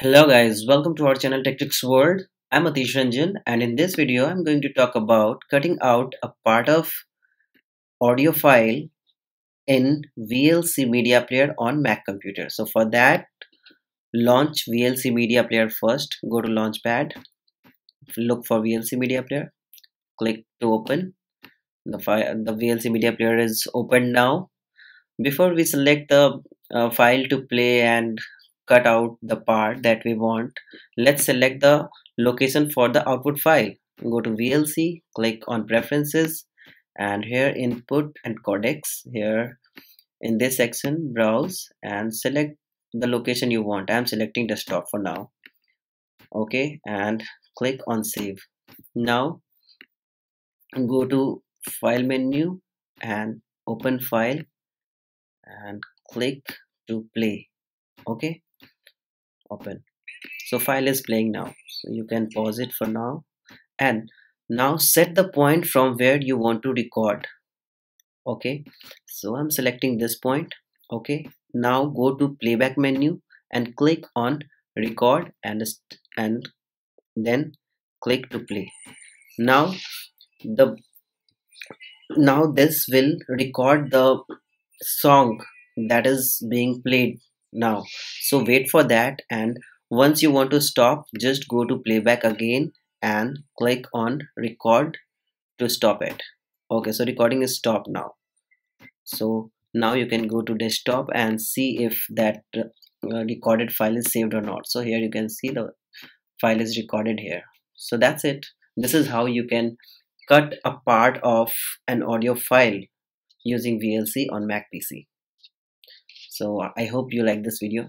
Hello guys, welcome to our channel Tech Tricks World. I'm Atish Ranjan and in this video I'm going to talk about cutting out a part of audio file in VLC Media Player on Mac computer. So for that launch VLC Media Player first. Go to Launchpad, look for VLC Media Player, click to open. The file, the VLC Media Player is open now. Before we select the uh, file to play and cut out the part that we want let's select the location for the output file. Go to VLC click on preferences and here input and codecs. Here in this section browse and select the location you want. I'm selecting desktop for now. Okay and click on save. Now go to file menu and open file and click to play. Okay open. So file is playing now. So you can pause it for now. And now set the point from where you want to record. Okay? So i'm selecting this point. Okay? Now go to playback menu and click on record and and then click to play. Now the now this will record the song that is being played now so wait for that and once you want to stop just go to playback again and click on record to stop it. Okay so recording is stopped now. So now you can go to desktop and see if that uh, recorded file is saved or not. So here you can see the file is recorded here. So that's it. This is how you can cut a part of an audio file using VLC on Mac PC so i hope you like this video